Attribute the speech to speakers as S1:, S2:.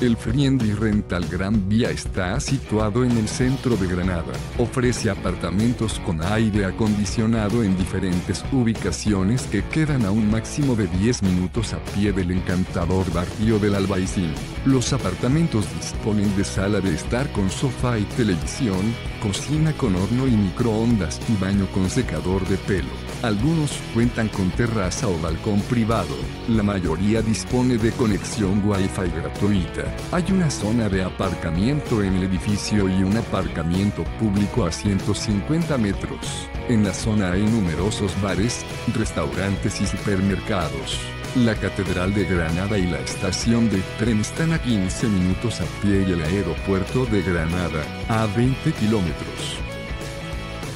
S1: El Friendly Rental Gran Vía está situado en el centro de Granada. Ofrece apartamentos con aire acondicionado en diferentes ubicaciones que quedan a un máximo de 10 minutos a pie del encantador barrio del Albaicín. Los apartamentos disponen de sala de estar con sofá y televisión, cocina con horno y microondas y baño con secador de pelo. Algunos cuentan con terraza o balcón privado. La mayoría dispone de conexión Wi-Fi gratuita. Hay una zona de aparcamiento en el edificio y un aparcamiento público a 150 metros. En la zona hay numerosos bares, restaurantes y supermercados. La Catedral de Granada y la estación de tren están a 15 minutos a pie y el aeropuerto de Granada, a 20 kilómetros.